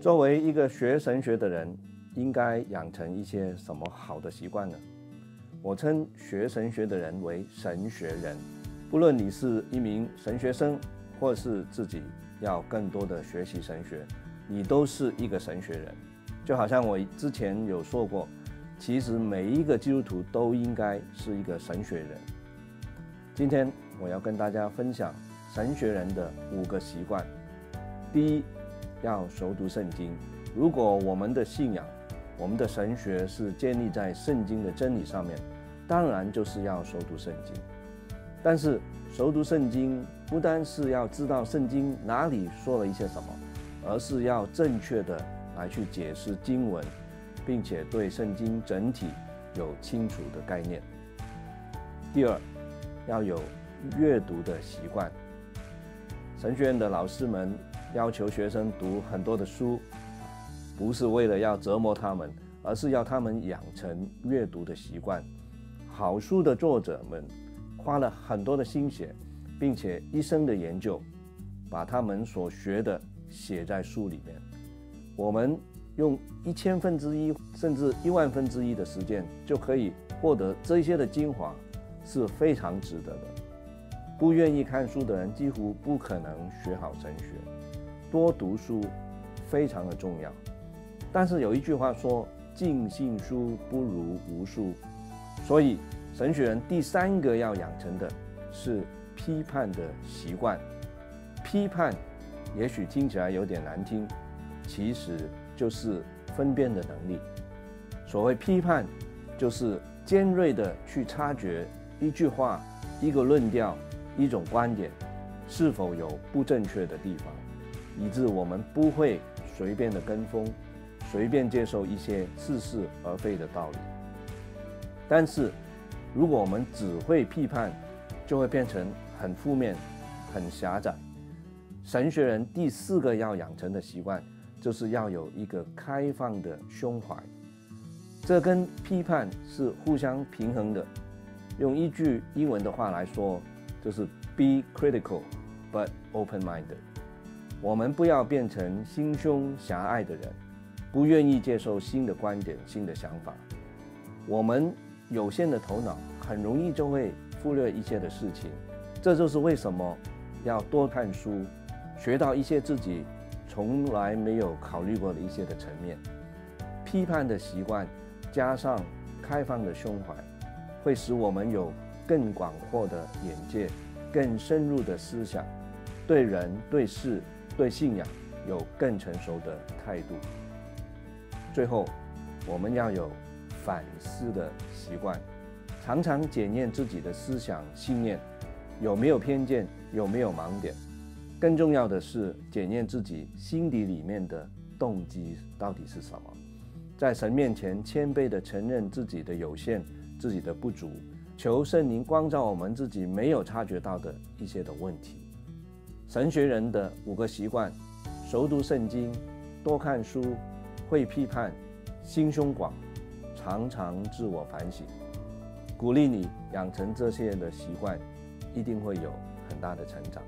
作为一个学神学的人，应该养成一些什么好的习惯呢？我称学神学的人为神学人。不论你是一名神学生，或是自己要更多的学习神学，你都是一个神学人。就好像我之前有说过，其实每一个基督徒都应该是一个神学人。今天我要跟大家分享神学人的五个习惯。第一，要熟读圣经。如果我们的信仰、我们的神学是建立在圣经的真理上面，当然就是要熟读圣经。但是熟读圣经不单是要知道圣经哪里说了一些什么，而是要正确的来去解释经文，并且对圣经整体有清楚的概念。第二，要有阅读的习惯。神学院的老师们。要求学生读很多的书，不是为了要折磨他们，而是要他们养成阅读的习惯。好书的作者们花了很多的心血，并且一生的研究，把他们所学的写在书里面。我们用一千分之一甚至一万分之一的时间就可以获得这些的精华，是非常值得的。不愿意看书的人几乎不可能学好神学。多读书非常的重要，但是有一句话说“尽信书不如无书”，所以神学人第三个要养成的是批判的习惯。批判也许听起来有点难听，其实就是分辨的能力。所谓批判，就是尖锐的去察觉一句话、一个论调、一种观点是否有不正确的地方。以致我们不会随便的跟风，随便接受一些似是而非的道理。但是，如果我们只会批判，就会变成很负面、很狭窄。神学人第四个要养成的习惯，就是要有一个开放的胸怀。这跟批判是互相平衡的。用一句英文的话来说，就是 “Be critical, but open-minded”。我们不要变成心胸狭隘的人，不愿意接受新的观点、新的想法。我们有限的头脑很容易就会忽略一些的事情，这就是为什么要多看书，学到一些自己从来没有考虑过的一些的层面。批判的习惯加上开放的胸怀，会使我们有更广阔的眼界、更深入的思想，对人对事。对信仰有更成熟的态度。最后，我们要有反思的习惯，常常检验自己的思想信念有没有偏见，有没有盲点。更重要的是，检验自己心底里面的动机到底是什么。在神面前谦卑地承认自己的有限、自己的不足，求圣灵光照我们自己没有察觉到的一些的问题。神学人的五个习惯：熟读圣经，多看书，会批判，心胸广，常常自我反省。鼓励你养成这些的习惯，一定会有很大的成长。